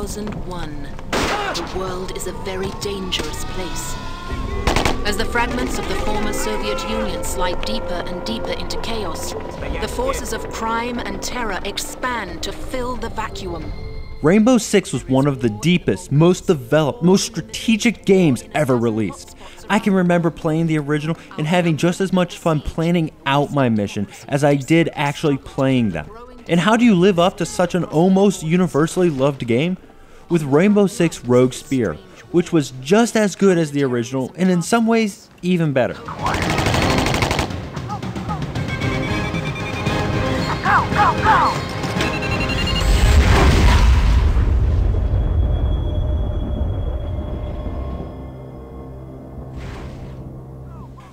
one. The world is a very dangerous place. As the fragments of the former Soviet Union slide deeper and deeper into chaos, the forces of crime and terror expand to fill the vacuum. Rainbow Six was one of the deepest, most developed, most strategic games ever released. I can remember playing the original and having just as much fun planning out my mission as I did actually playing them. And how do you live up to such an almost universally loved game? With Rainbow Six Rogue Spear, which was just as good as the original and in some ways even better.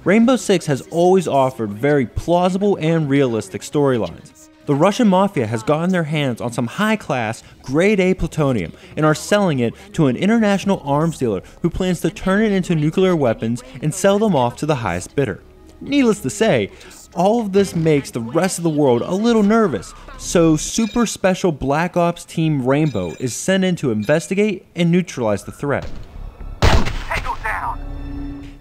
Rainbow Six has always offered very plausible and realistic storylines. The Russian mafia has gotten their hands on some high class, grade A plutonium and are selling it to an international arms dealer who plans to turn it into nuclear weapons and sell them off to the highest bidder. Needless to say, all of this makes the rest of the world a little nervous, so Super Special Black Ops Team Rainbow is sent in to investigate and neutralize the threat.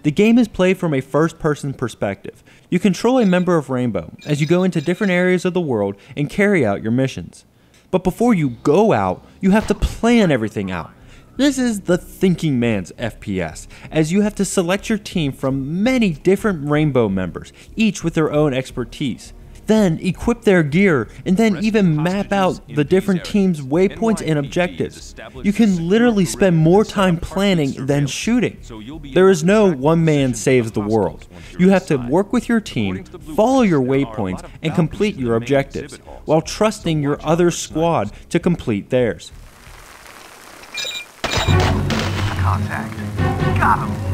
The game is played from a first person perspective. You control a member of Rainbow as you go into different areas of the world and carry out your missions. But before you go out, you have to plan everything out. This is the thinking man's FPS, as you have to select your team from many different Rainbow members, each with their own expertise. Then equip their gear, and then even map out the different teams' waypoints and objectives. You can literally spend more time planning than shooting. There is no one man saves the world. You have to work with your team, follow your waypoints, and complete your objectives, while trusting your other squad to complete theirs. Contact. Got him!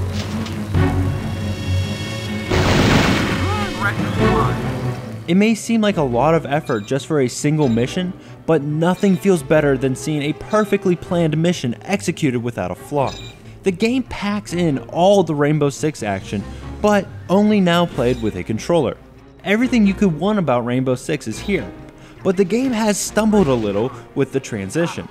It may seem like a lot of effort just for a single mission, but nothing feels better than seeing a perfectly planned mission executed without a flaw. The game packs in all the Rainbow Six action, but only now played with a controller. Everything you could want about Rainbow Six is here, but the game has stumbled a little with the transition.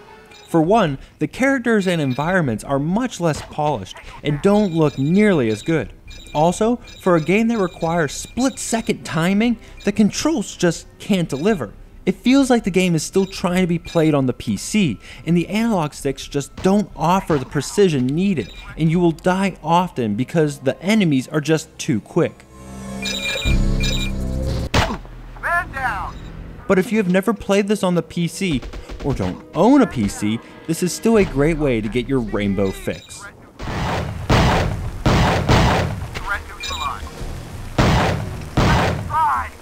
For one, the characters and environments are much less polished and don't look nearly as good. Also, for a game that requires split second timing, the controls just can't deliver. It feels like the game is still trying to be played on the PC, and the analog sticks just don't offer the precision needed, and you will die often because the enemies are just too quick. But if you have never played this on the PC, or don't own a PC, this is still a great way to get your rainbow fix. Fine.